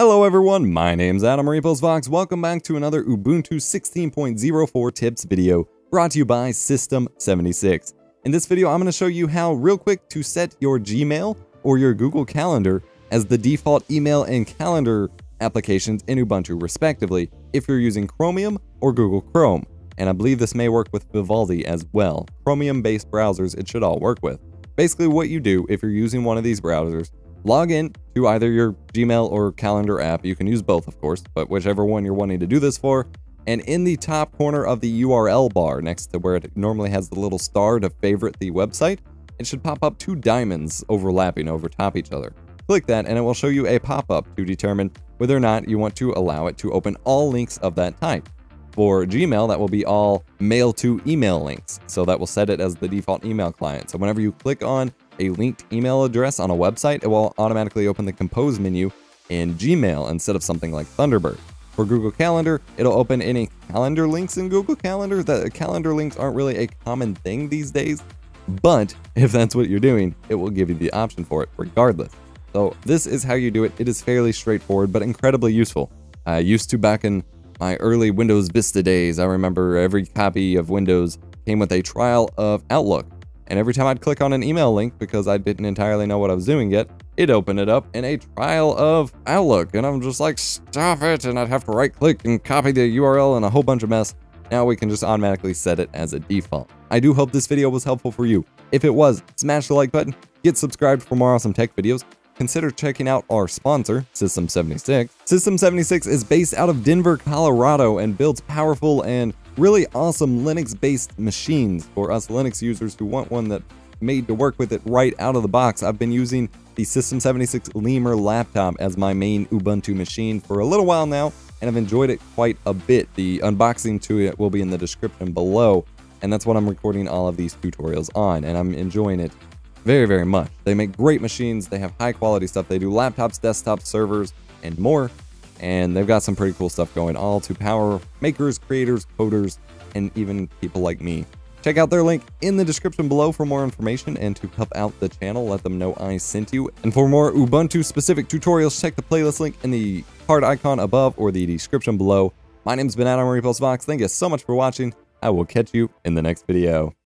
Hello everyone, my name's Adam EposVox. Welcome back to another Ubuntu 16.04 tips video brought to you by System76. In this video, I'm going to show you how real quick to set your Gmail or your Google Calendar as the default email and calendar applications in Ubuntu respectively if you're using Chromium or Google Chrome. And I believe this may work with Vivaldi as well. Chromium-based browsers it should all work with. Basically what you do if you're using one of these browsers log in to either your Gmail or calendar app. You can use both, of course, but whichever one you're wanting to do this for. And in the top corner of the URL bar, next to where it normally has the little star to favorite the website, it should pop up two diamonds overlapping over top each other. Click that and it will show you a pop-up to determine whether or not you want to allow it to open all links of that type. For Gmail, that will be all mailto email links. So that will set it as the default email client. So whenever you click on a linked email address on a website, it will automatically open the compose menu in Gmail instead of something like Thunderbird. For Google Calendar, it'll open any calendar links in Google Calendar. The calendar links aren't really a common thing these days, but if that's what you're doing, it will give you the option for it regardless. So this is how you do it. It is fairly straightforward, but incredibly useful. I used to back in my early Windows Vista days. I remember every copy of Windows came with a trial of Outlook. And every time I'd click on an email link, because I didn't entirely know what I was doing yet, it opened it up in a trial of Outlook. And I'm just like, stop it. And I'd have to right click and copy the URL and a whole bunch of mess. Now we can just automatically set it as a default. I do hope this video was helpful for you. If it was, smash the like button, get subscribed for more awesome tech videos, consider checking out our sponsor, System76. System76 is based out of Denver, Colorado and builds powerful and really awesome Linux-based machines for us Linux users who want one that made to work with it right out of the box. I've been using the System76 Lemur laptop as my main Ubuntu machine for a little while now, and I've enjoyed it quite a bit. The unboxing to it will be in the description below, and that's what I'm recording all of these tutorials on, and I'm enjoying it very, very much. They make great machines, they have high quality stuff, they do laptops, desktops, servers, and more, and they've got some pretty cool stuff going all to power makers, creators, coders, and even people like me. Check out their link in the description below for more information and to help out the channel, let them know I sent you. And for more Ubuntu specific tutorials, check the playlist link in the card icon above or the description below. My name's been Adam EposVox. Thank you so much for watching. I will catch you in the next video.